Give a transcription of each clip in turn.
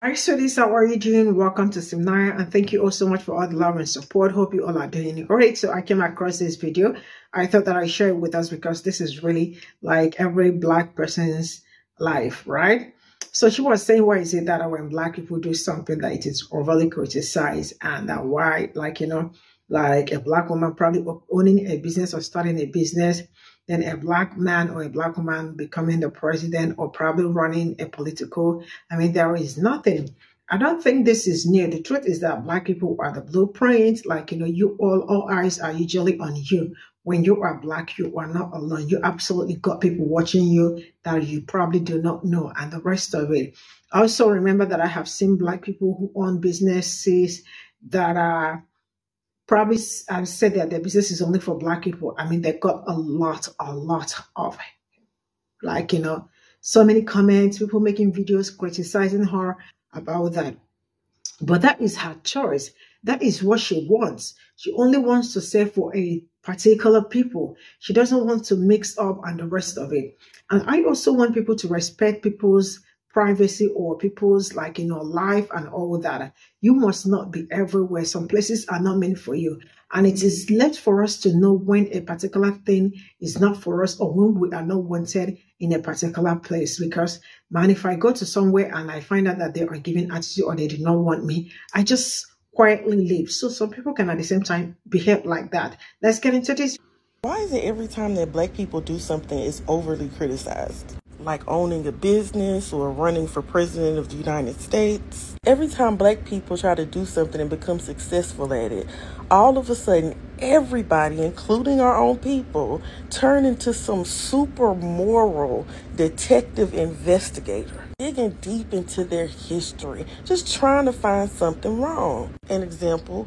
Hi, sweeties. How are you doing? Welcome to Cimnanya, and thank you all so much for all the love and support. Hope you all are doing great. So I came across this video. I thought that I share it with us because this is really like every black person's life, right? So she was saying, why is it that when black people do something that it is overly criticized and that why, like, you know, like a black woman probably owning a business or starting a business then a black man or a black woman becoming the president or probably running a political. I mean, there is nothing. I don't think this is new. The truth is that black people are the blueprint. Like, you know, you all, all eyes are usually on you. When you are black, you are not alone. You absolutely got people watching you that you probably do not know and the rest of it. Also, remember that I have seen black people who own businesses that are probably I've said that their business is only for black people. I mean, they got a lot, a lot of like, you know, so many comments, people making videos criticizing her about that. But that is her choice. That is what she wants. She only wants to sell for a particular people. She doesn't want to mix up and the rest of it. And I also want people to respect people's privacy or people's like you know life and all that you must not be everywhere. Some places are not meant for you. And it is left for us to know when a particular thing is not for us or when we are not wanted in a particular place. Because man if i go to somewhere and i find out that they are giving attitude or they do not want me i just quietly leave. So some people can at the same time behave like that. Let's get into this. Why is it every time that black people do something it's overly criticized like owning a business or running for president of the United States. Every time black people try to do something and become successful at it, all of a sudden everybody, including our own people, turn into some super moral detective investigator. Digging deep into their history, just trying to find something wrong. An example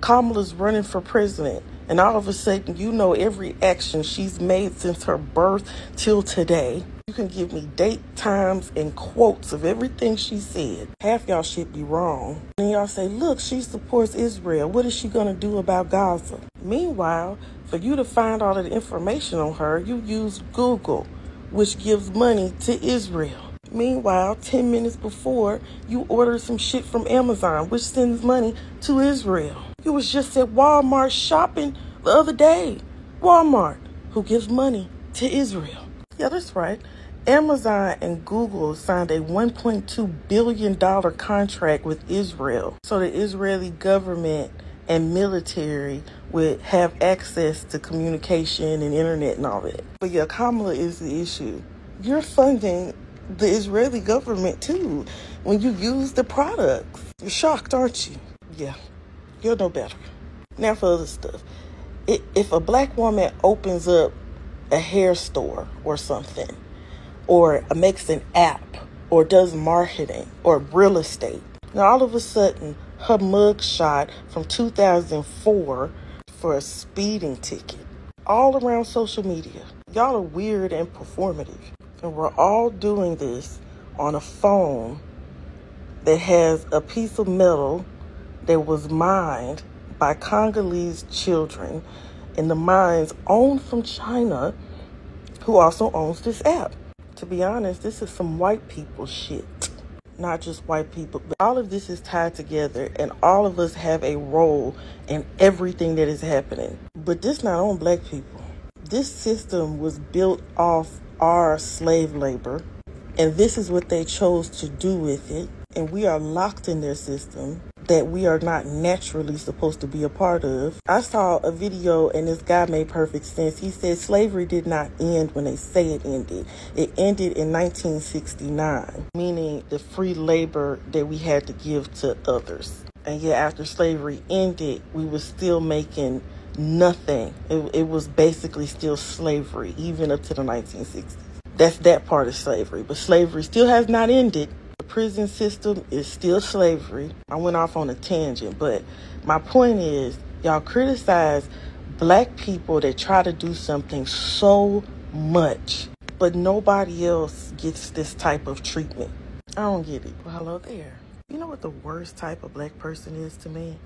Kamala's running for president and all of a sudden you know every action she's made since her birth till today. You can give me date, times, and quotes of everything she said. Half y'all should be wrong. And y'all say, look, she supports Israel. What is she going to do about Gaza? Meanwhile, for you to find all of the information on her, you use Google, which gives money to Israel. Meanwhile, 10 minutes before, you order some shit from Amazon, which sends money to Israel. You was just at Walmart shopping the other day. Walmart, who gives money to Israel. Yeah, that's right. Amazon and Google signed a $1.2 billion contract with Israel so the Israeli government and military would have access to communication and internet and all that. But yeah, Kamala is the issue. You're funding the Israeli government too when you use the products. You're shocked, aren't you? Yeah, you'll know better. Now for other stuff. If a black woman opens up a hair store or something, or makes an app or does marketing or real estate. Now, all of a sudden, her mugshot from 2004 for a speeding ticket all around social media. Y'all are weird and performative. And we're all doing this on a phone that has a piece of metal that was mined by Congolese children in the mines owned from China, who also owns this app to be honest, this is some white people shit. Not just white people, but all of this is tied together, and all of us have a role in everything that is happening. But this not on black people. This system was built off our slave labor, and this is what they chose to do with it. And we are locked in their system that we are not naturally supposed to be a part of. I saw a video and this guy made perfect sense. He said slavery did not end when they say it ended. It ended in 1969, meaning the free labor that we had to give to others. And yet after slavery ended, we were still making nothing. It, it was basically still slavery, even up to the 1960s. That's that part of slavery. But slavery still has not ended prison system is still slavery. I went off on a tangent, but my point is y'all criticize black people that try to do something so much, but nobody else gets this type of treatment. I don't get it. Well, hello there. You know what the worst type of black person is to me?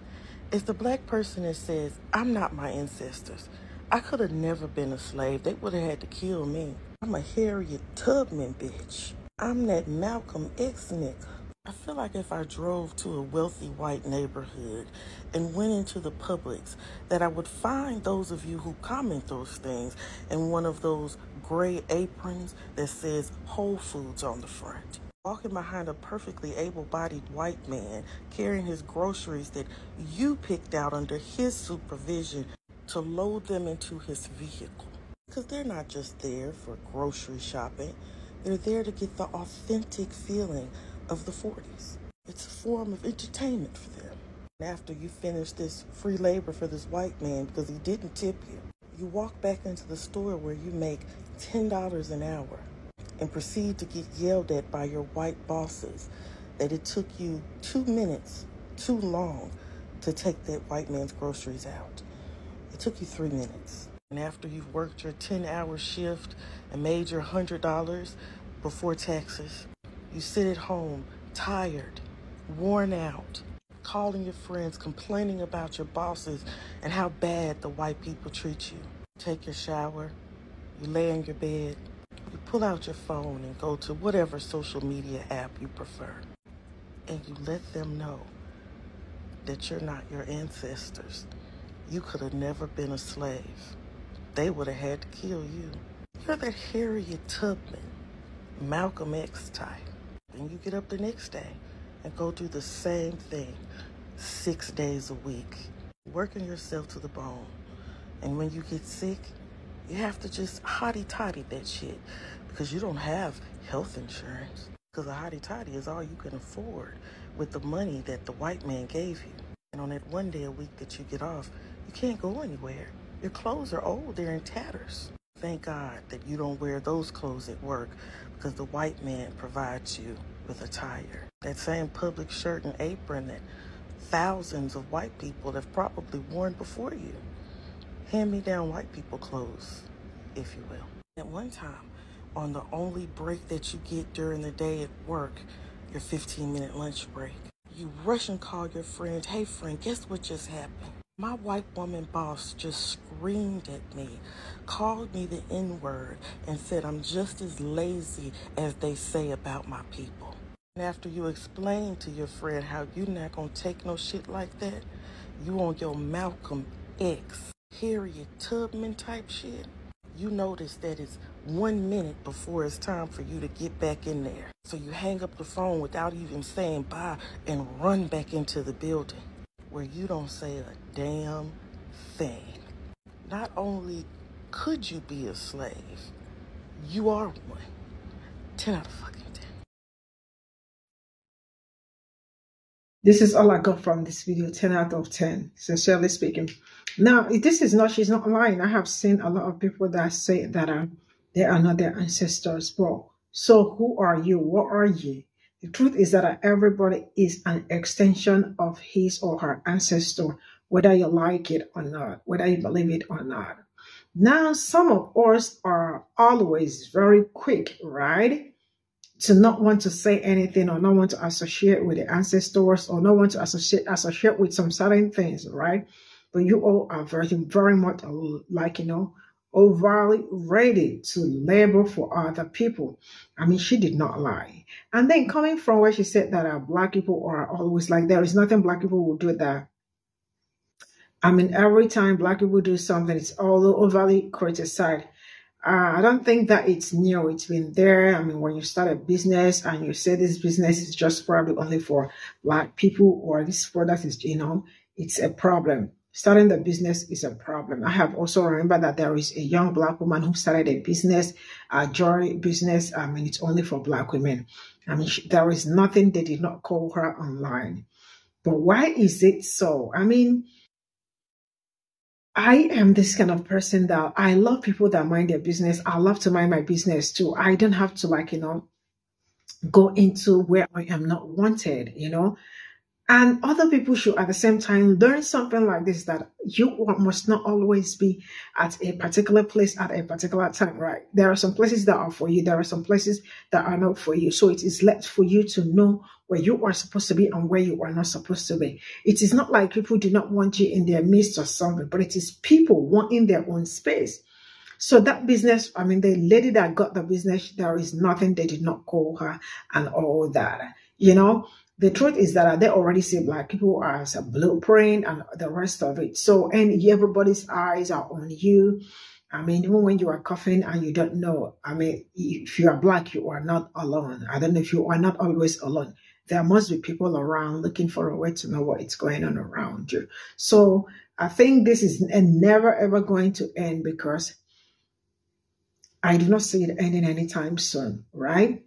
It's the black person that says, I'm not my ancestors. I could have never been a slave. They would have had to kill me. I'm a Harriet Tubman bitch. I'm that Malcolm X nigga. I feel like if I drove to a wealthy white neighborhood and went into the Publix, that I would find those of you who comment those things in one of those gray aprons that says Whole Foods on the front. Walking behind a perfectly able bodied white man carrying his groceries that you picked out under his supervision to load them into his vehicle. Because they're not just there for grocery shopping, they're there to get the authentic feeling of the 40s. It's a form of entertainment for them. After you finish this free labor for this white man because he didn't tip you, you walk back into the store where you make $10 an hour and proceed to get yelled at by your white bosses that it took you two minutes too long to take that white man's groceries out. It took you three minutes. And after you've worked your 10 hour shift and made your $100 before taxes, you sit at home, tired, worn out, calling your friends, complaining about your bosses and how bad the white people treat you. Take your shower, you lay in your bed, you pull out your phone and go to whatever social media app you prefer. And you let them know that you're not your ancestors. You could have never been a slave. They would have had to kill you. You're that Harriet Tubman, Malcolm X type. And you get up the next day and go do the same thing six days a week, working yourself to the bone. And when you get sick, you have to just hotty toddy that shit because you don't have health insurance. Because a hotty toddy is all you can afford with the money that the white man gave you. And on that one day a week that you get off, you can't go anywhere. Your clothes are old, they're in tatters. Thank God that you don't wear those clothes at work because the white man provides you with attire. That same Publix shirt and apron that thousands of white people have probably worn before you. Hand me down white people clothes, if you will. At one time, on the only break that you get during the day at work, your 15 minute lunch break, you rush and call your friend, hey friend, guess what just happened? My white woman boss just screamed at me, called me the N word, and said I'm just as lazy as they say about my people. And after you explain to your friend how you're not gonna take no shit like that, you on your Malcolm X, Harriet Tubman type shit, you notice that it's one minute before it's time for you to get back in there. So you hang up the phone without even saying bye and run back into the building where you don't say a damn thing. Not only could you be a slave, you are one. 10 out of fucking 10. This is all I got from this video, 10 out of 10, sincerely speaking. Now, this is not, she's not lying. I have seen a lot of people that say that uh, they are not their ancestors. But so who are you? What are you? The truth is that everybody is an extension of his or her ancestor, whether you like it or not, whether you believe it or not. Now, some of us are always very quick, right? To not want to say anything or not want to associate with the ancestors or not want to associate, associate with some certain things, right? But you all are very, very much like, you know, overly ready to labor for other people. I mean, she did not lie. And then coming from where she said that uh, black people are always like, there is nothing black people will do that. I mean, every time black people do something, it's all overly criticized. Uh, I don't think that it's new. It's been there. I mean, when you start a business and you say this business is just probably only for black people or this product is, you know, it's a problem starting the business is a problem. I have also remembered that there is a young black woman who started a business, a jewelry business. I mean, it's only for black women. I mean, she, there is nothing they did not call her online. But why is it so? I mean, I am this kind of person that I love people that mind their business. I love to mind my business too. I don't have to like, you know, go into where I am not wanted, you know. And other people should at the same time learn something like this that you must not always be at a particular place at a particular time, right? There are some places that are for you. There are some places that are not for you. So it is left for you to know where you are supposed to be and where you are not supposed to be. It is not like people do not want you in their midst or something, but it is people wanting their own space. So that business, I mean, the lady that got the business, there is nothing they did not call her and all that You know, the truth is that uh, they already see black people as a blueprint and the rest of it. So, and everybody's eyes are on you. I mean, even when you are coughing and you don't know, I mean, if you are black, you are not alone. I don't know if you are not always alone. There must be people around looking for a way to know what is going on around you. So I think this is never ever going to end because I do not see it ending anytime soon, right?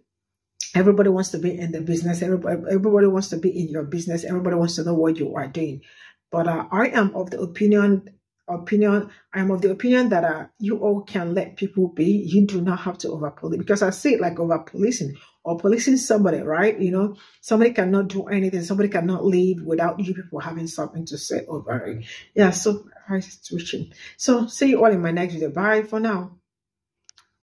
Everybody wants to be in the business. Everybody, everybody wants to be in your business. Everybody wants to know what you are doing. But uh, I am of the opinion opinion. I am of the opinion that uh, you all can let people be. You do not have to over police because I see it like over policing or policing somebody, right? You know, somebody cannot do anything. Somebody cannot leave without you people having something to say over it. Yeah, so I switching. So see you all in my next video. Bye for now.